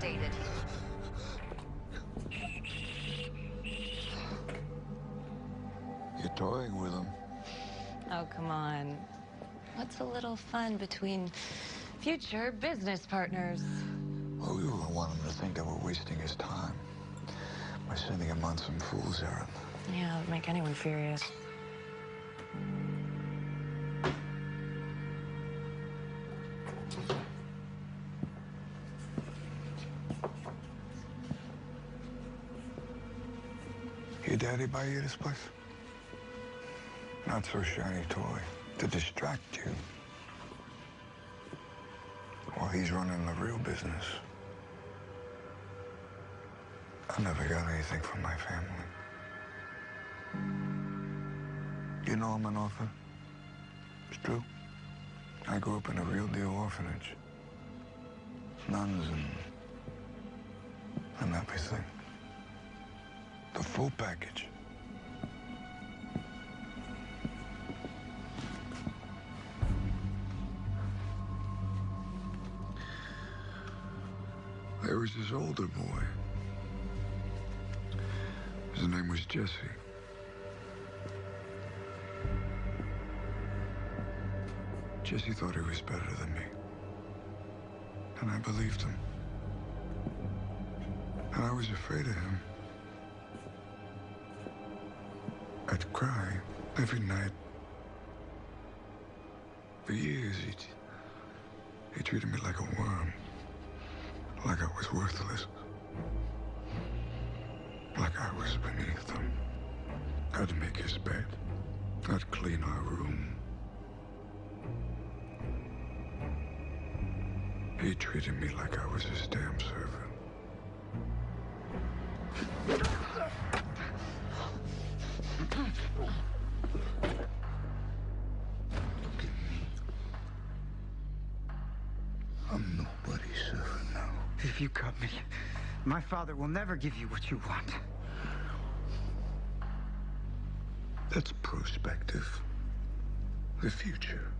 dated. You're toying with him. Oh, come on. What's a little fun between future business partners? Well, we wouldn't want him to think that we're wasting his time by sending him on some fool's errand. Yeah, it would make anyone furious. Your daddy buy you this place? Not so shiny toy to distract you. While he's running the real business. I never got anything from my family. You know I'm an orphan. It's true. I grew up in a real deal orphanage. Nuns and and everything. Full package. There was this older boy. His name was Jesse. Jesse thought he was better than me. And I believed him. And I was afraid of him. I'd cry every night. For years, he, he treated me like a worm. Like I was worthless. Like I was beneath him. I'd make his bed. I'd clean our room. He treated me like I was his damn servant. I'm nobody's servant now. If you cut me, my father will never give you what you want. That's prospective. The future.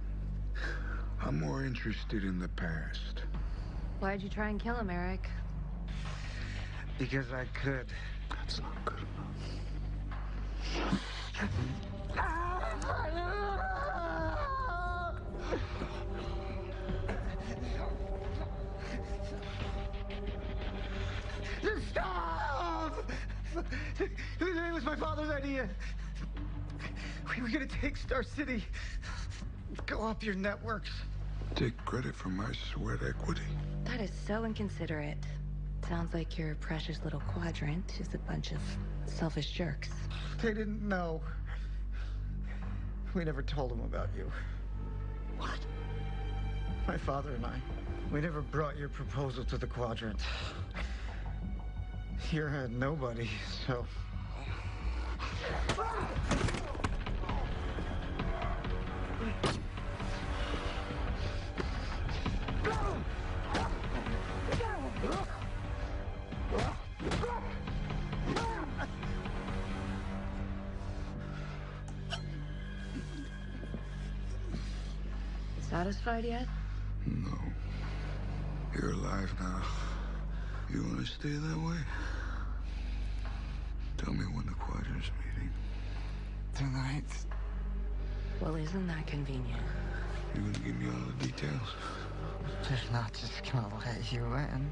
I'm more interested in the past. Why'd you try and kill him, Eric? Because I could. That's not good enough. It was my father's idea. We were gonna take Star City, go up your networks. Take credit for my sweat equity. That is so inconsiderate. Sounds like your precious little quadrant is a bunch of selfish jerks. They didn't know. We never told them about you. What? My father and I. We never brought your proposal to the quadrant. You're a nobody, so. Satisfied yet? No. You're alive now. You want to stay that way? Tell me when the quadrant's meeting. Tonight. Well, isn't that convenient? You're gonna give me all the details? They're not just gonna let you in.